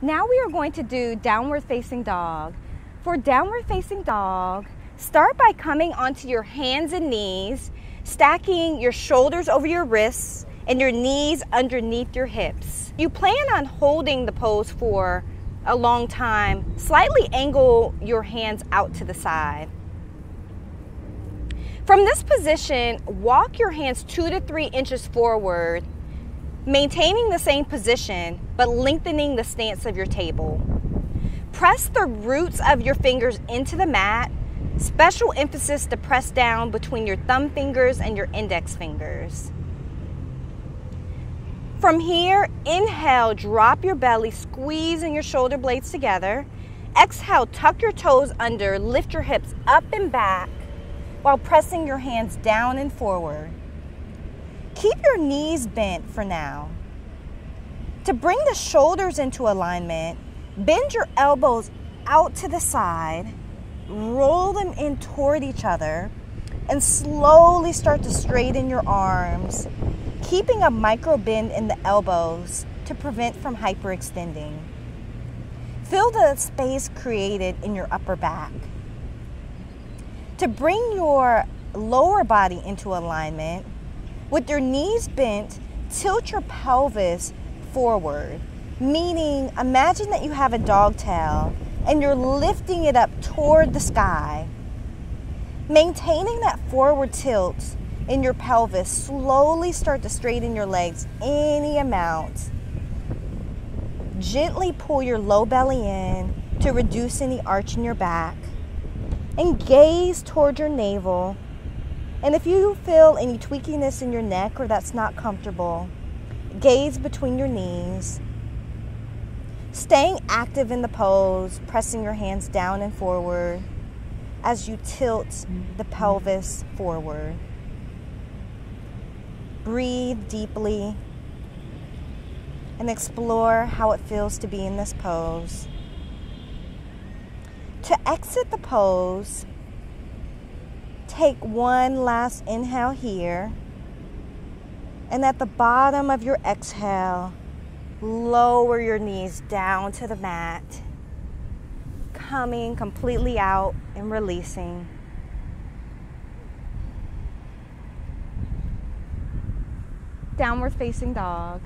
Now we are going to do downward facing dog. For downward facing dog, start by coming onto your hands and knees, stacking your shoulders over your wrists and your knees underneath your hips. You plan on holding the pose for a long time. Slightly angle your hands out to the side. From this position, walk your hands two to three inches forward, maintaining the same position, but lengthening the stance of your table. Press the roots of your fingers into the mat. Special emphasis to press down between your thumb fingers and your index fingers. From here, inhale, drop your belly, squeezing your shoulder blades together. Exhale, tuck your toes under, lift your hips up and back while pressing your hands down and forward. Keep your knees bent for now. To bring the shoulders into alignment, bend your elbows out to the side, roll them in toward each other, and slowly start to straighten your arms, keeping a micro bend in the elbows to prevent from hyperextending. Feel the space created in your upper back. To bring your lower body into alignment, with your knees bent, tilt your pelvis forward, meaning imagine that you have a dog tail and you're lifting it up toward the sky. Maintaining that forward tilt in your pelvis, slowly start to straighten your legs any amount. Gently pull your low belly in to reduce any arch in your back and gaze toward your navel. And if you feel any tweakiness in your neck or that's not comfortable, gaze between your knees. Staying active in the pose, pressing your hands down and forward as you tilt the pelvis forward. Breathe deeply and explore how it feels to be in this pose. To exit the pose, take one last inhale here. And at the bottom of your exhale, lower your knees down to the mat, coming completely out and releasing. Downward facing dog.